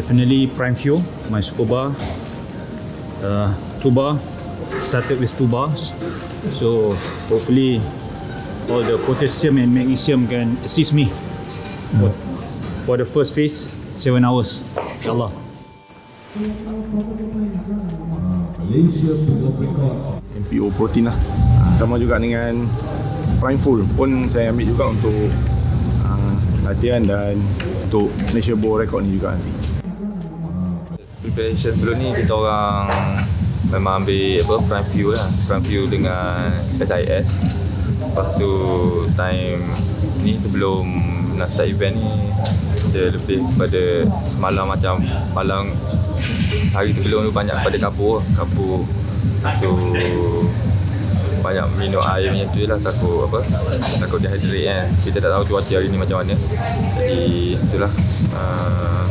Definitely Prime Fuel, my super bar. Uh, two bar, started with two bars. So hopefully all the potassium and magnesium can assist me for, for the first phase, seven hours. InsyaAllah. Malaysia World Record MPO protein lah sama juga dengan Prime Full pun saya ambil juga untuk uh, latihan dan untuk Malaysia World Record ni juga nanti preparation sebelum ni kita orang memang ambil apa prime fuel lah. Prime fuel dengan SIS lepas tu time ni sebelum nak start event ni dia lebih pada semalam macam malam hari sebelum tu banyak pada kapur lah. Kapur tu banyak minum air macam tu lah takut apa takut dehydrate kan. Kita tak tahu cuaca hari ni macam mana. Jadi itulah. Uh,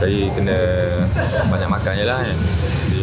jadi kena banyak makan je lah kan. Jadi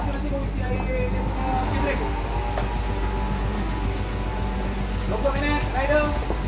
Bagi nanti polisi air dia punya kibrek. 20 minit, rider.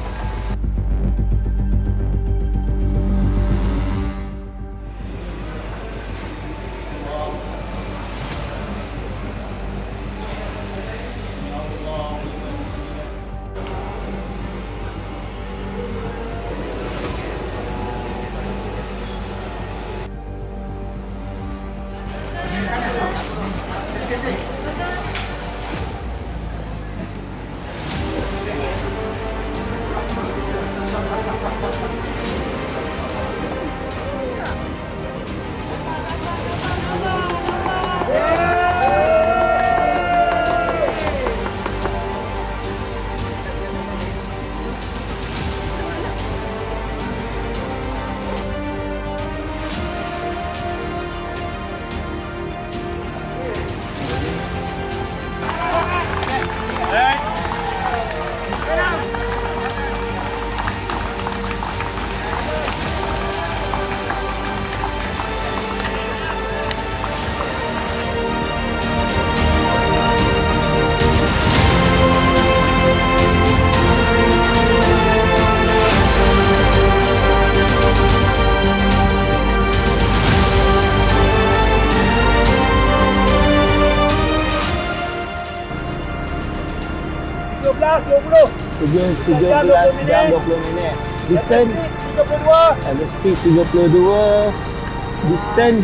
Tujuh belas jam 20 minit. Distance 32. Ada speed 32. Distance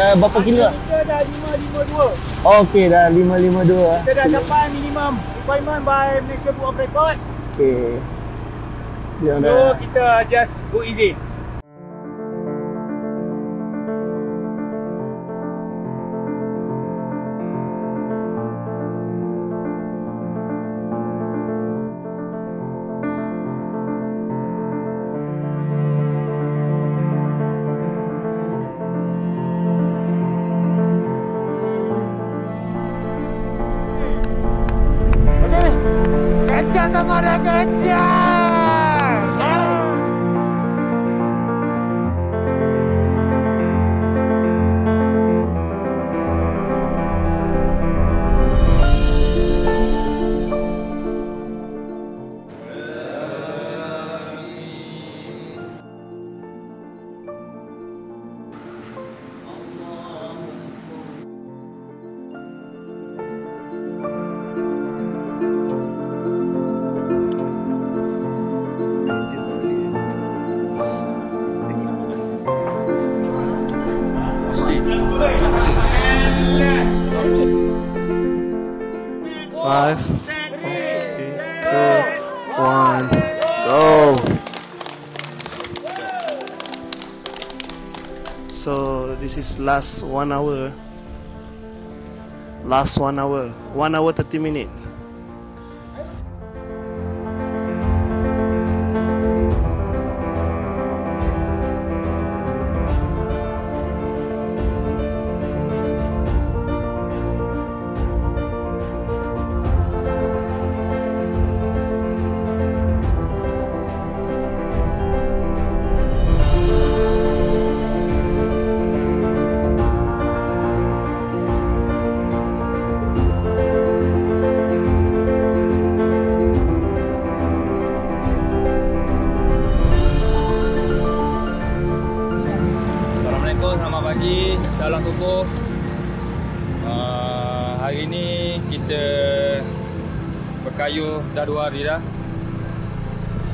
uh, berapa kilo? Kita dah 552. Oh, okey dah 552. Kita dah dapat minimum requirement by Malaysia Book of Record. Okey. So dah kita just go easy. Last one hour. Last one hour. One hour thirty minute.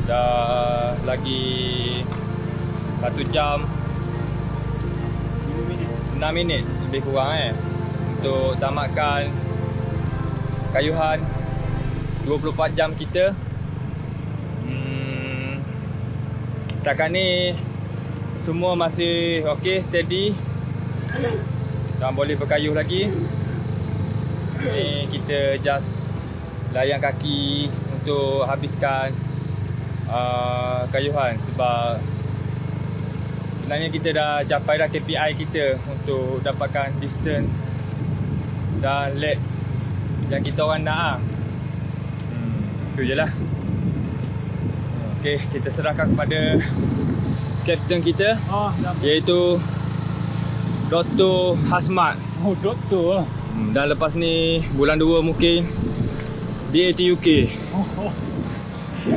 Dah lagi satu jam 6 minit lebih kurang eh untuk tamatkan kayuhan 24 jam kita. Hmm, setakat ni semua masih okey, steady. Dan boleh berkayuh lagi. Ni kita just layan kaki untuk habiskan uh, kayuhan sebab sebenarnya kita dah capai dah KPI kita untuk dapatkan distance dan leg yang kita orang nak lah. Hmm, tu je lah. Okey, kita serahkan kepada kapten kita Oh, iaitu Dr. Hasmat. Oh, doktor lah. Hmm, Dan lepas ni bulan 2 mungkin DAT UK.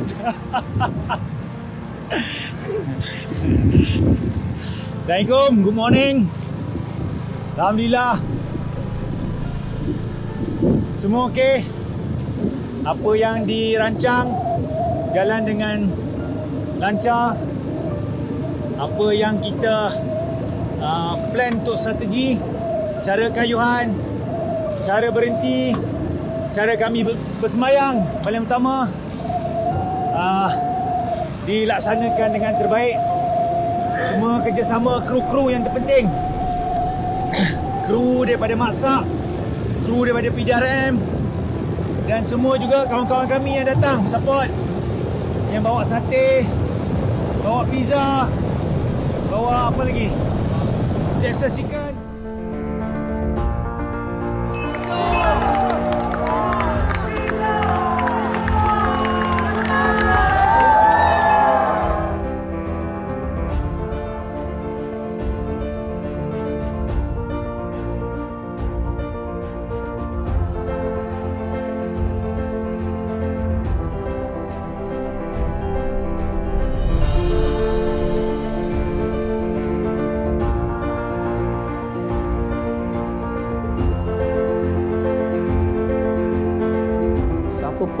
Assalamualaikum, good morning. Alhamdulillah. Semua okey. Apa yang dirancang jalan dengan lancar. Apa yang kita uh, plan untuk strategi, cara kayuhan, cara berhenti, cara kami ber- bersemayang paling utama uh, dilaksanakan dengan terbaik. Semua kerjasama kru-kru yang terpenting. kru daripada Maksak, kru daripada PDRM dan semua juga kawan-kawan kami yang datang support. Yang bawa sate, bawa pizza, bawa apa lagi? Texas ikan.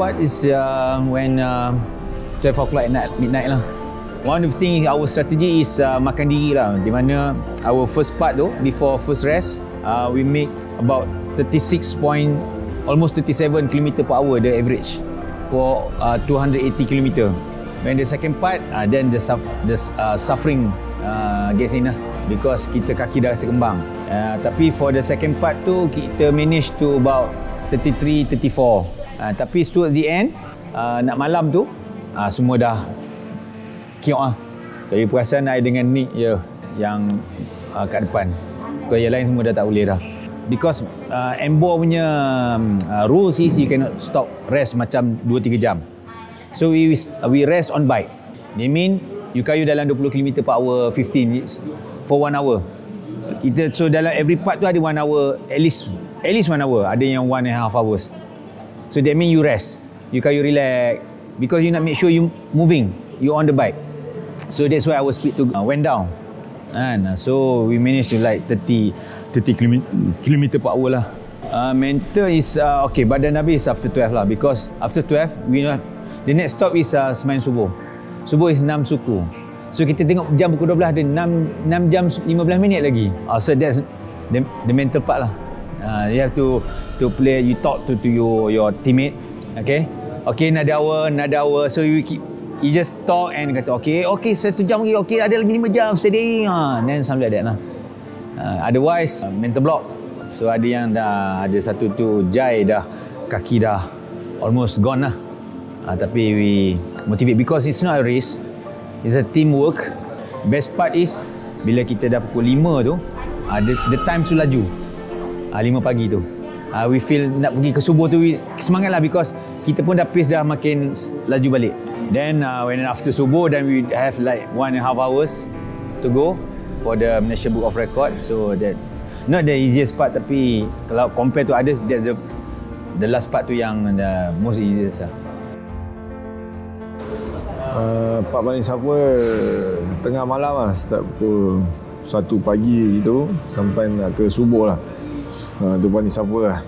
Part is uh, when uh, 12 o'clock at night, midnight lah. One of the thing our strategy is uh, makan diri lah. Di mana our first part tu, before first rest, uh, we make about 36 point, almost 37 km per hour the average for uh, 280 km. When the second part, uh, then the, suf- the uh, suffering uh, gets in lah because kita kaki dah rasa kembang. Uh, tapi for the second part tu, kita manage to about 33, 34. Uh, tapi towards the end, uh, nak malam tu, uh, semua dah kiok lah. Tapi perasaan I dengan Nick je yang uh, kat depan. Kau yang lain semua dah tak boleh dah. Because uh, Embor punya uh, rules is you cannot stop rest macam 2-3 jam. So we we rest on bike. They mean you kayu dalam 20 km per hour 15 for 1 hour. Kita so dalam every part tu ada 1 hour at least at least 1 hour. Ada yang 1 and a half hours. So that mean you rest. You kayu relax because you nak make sure you moving. You on the bike. So that's why our speed tu uh, went down. And uh, so we managed to like 30 30 km, kilometer per hour lah. Uh, mental is uh, okay badan habis after 12 lah because after 12 we know the next stop is uh, semain subuh. Subuh is 6 suku. So kita tengok jam pukul 12 ada 6 6 jam 15 minit lagi. Uh, so that's the, the mental part lah. Uh, you have to to play you talk to to your your teammate okay? Okay another hour so you keep you just talk and kata okay okay satu jam lagi okay ada lagi lima jam steady. Ha then something like that lah. Uh, otherwise uh, mental block. So ada yang dah ada satu tu jai dah kaki dah almost gone lah. Uh, tapi we motivate because it's not a race it's a teamwork. Best part is bila kita dah pukul 5 tu uh, the, the time tu laju uh, 5 pagi tu. Uh, we feel nak pergi ke subuh tu we, semangat lah because kita pun dah pace dah makin laju balik. Then uh, when after subuh then we have like one and a half hours to go for the Malaysia Book of Record. So that not the easiest part tapi kalau compare to others that's the the last part tu yang the most easiest lah. Uh, Pak Paling Safa tengah malam lah start pukul 1 pagi gitu sampai nak ke subuh lah. Uh, tu Paling Safa lah.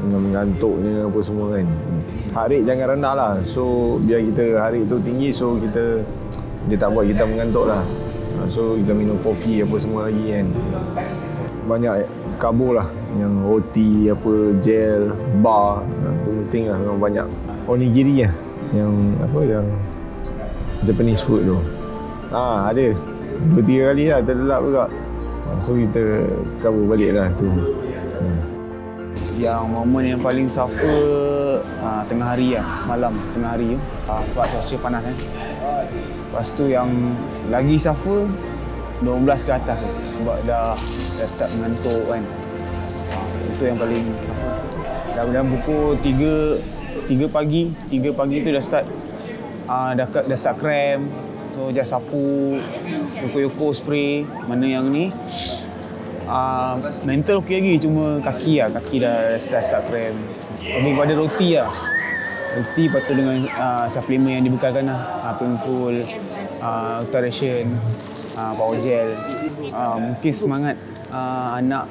Dengan mengantuknya apa semua kan. Heart rate jangan rendah lah. So biar kita heart rate tu tinggi so kita dia tak buat kita mengantuk lah. Uh, so kita minum kopi apa semua lagi kan. Banyak karbo lah yang roti apa gel bar tu penting lah memang banyak onigiri lah yang apa yang Japanese food tu. Ah ada. Dua tiga kali lah terlelap juga. So kita cover balik lah tu. Hmm. Yang momen yang paling suffer uh, tengah hari lah, semalam tengah hari. Uh, sebab cuaca panas kan. Lepas tu yang lagi suffer 12 ke atas tu. Sebab dah, dah start mengantuk kan. Uh, itu yang paling suffer. Dah dalam pukul 3 3 pagi, 3 pagi tu dah start uh, dah, dah start cramp. So just sapu, yoko-yoko spray. Mana yang ni uh, mental okey lagi cuma kaki lah kaki dah dah start cramp lebih kepada roti lah Roti lepas tu dengan uh, suplemen yang dibekalkan lah. Uh, Painful, uh, Ultra Ration, uh, Power Gel. Uh, mungkin semangat uh, anak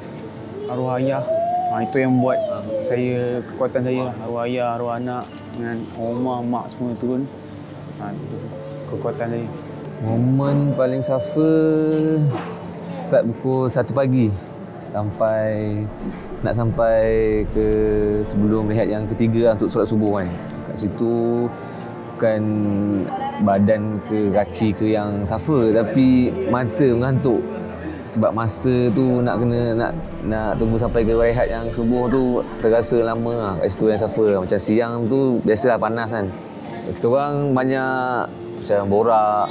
arwah ayah. Uh, itu yang buat saya, kekuatan saya lah. Arwah ayah, arwah anak dengan rumah, mak semua turun. Uh, kekuatan saya. Momen paling suffer start pukul 1 pagi sampai nak sampai ke sebelum rehat yang ketiga lah untuk solat subuh kan. Kat situ bukan badan ke kaki ke yang suffer tapi mata mengantuk. Sebab masa tu nak kena nak nak tunggu sampai ke rehat yang subuh tu terasa lama lah kat situ yang suffer. Macam siang tu biasalah panas kan. Kita orang banyak macam borak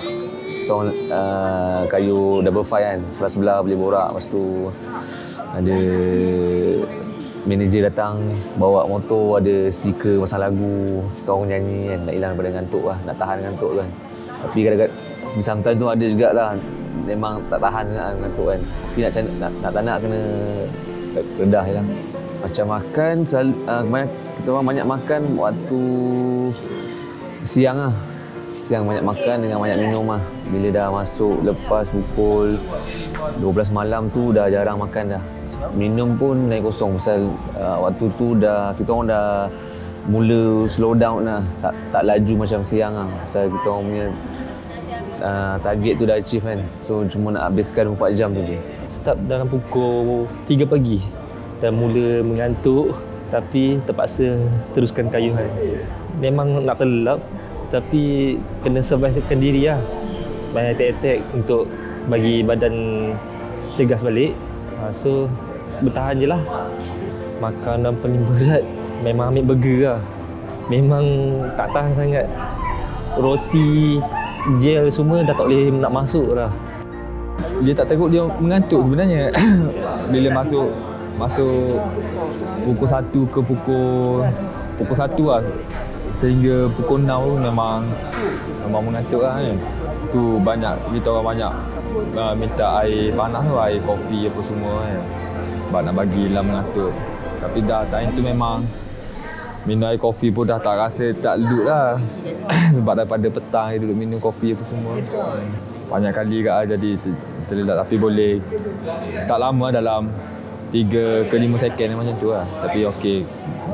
orang uh, kayu double five kan. Sebelah-sebelah boleh borak. Lepas tu ada manager datang bawa motor ada speaker pasang lagu. Kita orang nyanyi kan. Nak hilang daripada ngantuk lah. Nak tahan ngantuk kan. Tapi kadang-kadang sometimes tu ada jugalah. Memang tak tahan sangat ngantuk kan. Tapi nak, nak, nak tak nak kena redah je lah. Macam makan sel, uh, kita orang banyak makan waktu siang lah siang banyak makan dengan banyak minum lah. Bila dah masuk lepas pukul 12 malam tu dah jarang makan dah. Minum pun naik kosong pasal uh, waktu tu dah kita orang dah mula slow down lah. Tak tak laju macam siang lah. Pasal kita orang punya uh, target tu dah achieve kan. So cuma nak habiskan 24 jam tu je. Start dalam pukul 3 pagi. Dan mula mengantuk tapi terpaksa teruskan kayuhan. Memang nak terlelap tapi kena survivekan diri lah. Banyak attack-attack untuk bagi badan cegas balik. Uh, so bertahan je lah. Makanan paling berat memang ambil burger lah. Memang tak tahan sangat. Roti gel semua dah tak boleh nak masuk lah dia tak takut dia mengantuk sebenarnya. Bila masuk masuk pukul 1 ke pukul pukul 1 lah sehingga pukul 6 tu memang memang mengantuk lah kan. Tu banyak kita orang banyak uh, minta air panas tu air kopi apa semua kan. Sebab nak bagi lah mengatur tapi dah time tu memang minum air kopi pun dah tak rasa tak lut lah. Sebab daripada petang dia duduk minum kopi apa semua. Banyak kali kat lah jadi terlelap tapi boleh. Tak lama dalam 3 ke 5 second macam tu lah. Tapi okey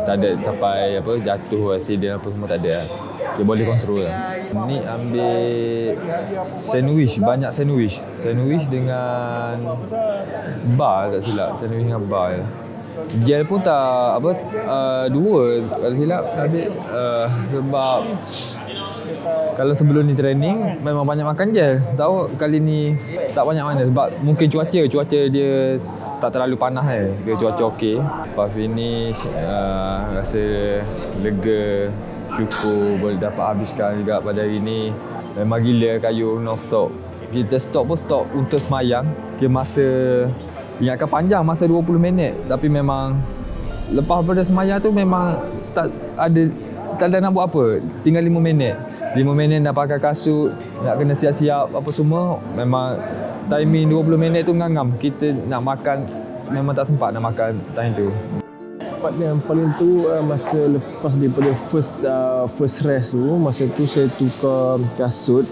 tak ada sampai apa jatuh accident apa semua tak ada lah. Okay, boleh kontrol lah. Ni ambil sandwich banyak sandwich. Sandwich dengan bar tak silap. Sandwich dengan bar. Lah. gel pun tak apa uh, dua tak silap. Ambil uh, sebab kalau sebelum ni training memang banyak makan gel. Tahu kali ni tak banyak mana sebab mungkin cuaca cuaca dia tak terlalu panas eh. Dia cuaca okey. Lepas finish uh, rasa lega syukur boleh dapat habiskan juga pada hari ni. Memang gila kayu non stop. Kita stop pun stop untuk semayang. Okay, masa ingatkan panjang masa 20 minit. Tapi memang lepas pada semayang tu memang tak ada tak ada nak buat apa. Tinggal 5 minit. 5 minit nak pakai kasut nak kena siap-siap apa semua memang timing 20 minit tu ngangam kita nak makan memang tak sempat nak makan time tu. Part yang paling tu uh, masa lepas daripada first uh, first rest tu masa tu saya tukar kasut.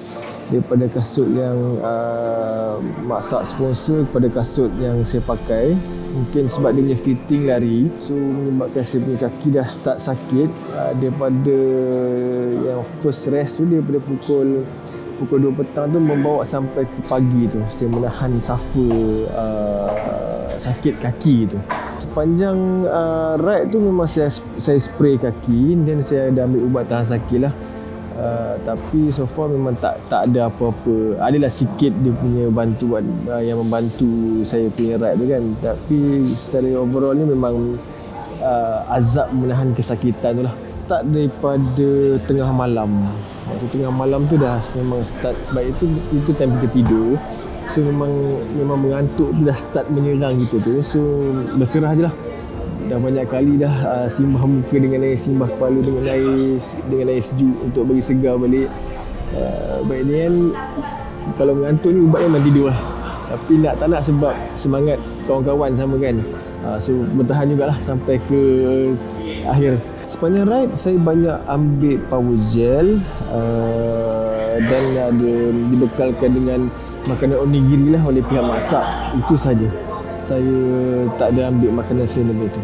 Daripada kasut yang uh, masak sponsor kepada kasut yang saya pakai. Mungkin sebab dia punya fitting lari so menyebabkan saya punya kaki dah start sakit. Uh, daripada yang first rest tu daripada pukul pukul 2 petang tu membawa sampai ke pagi tu. Saya menahan suffer uh, sakit kaki tu. Sepanjang uh, ride tu memang saya saya spray kaki dan saya dah ambil ubat tahan sakit lah. Uh, tapi so far memang tak tak ada apa-apa. Adalah sikit dia punya bantuan uh, yang membantu saya punya ride tu kan. Tapi secara overall ni memang uh, azab menahan kesakitan tu lah. Tak daripada tengah malam waktu tengah malam tu dah memang start sebab itu itu time kita tidur So memang memang mengantuk tu dah start menyerang kita tu. So berserah je lah. Dah banyak kali dah uh, simbah muka dengan air, simbah kepala dengan air dengan air sejuk untuk bagi segar balik. Uh, baik ni kan kalau mengantuk ni ubat memang tidur lah. Tapi nak tak nak sebab semangat kawan-kawan sama kan. Uh, so bertahan jugalah sampai ke akhir Sepanjang ride saya banyak ambil power gel uh, dan ada dibekalkan dengan makanan onigiri lah oleh pihak masak. Itu saja. Saya tak ada ambil makanan selain itu.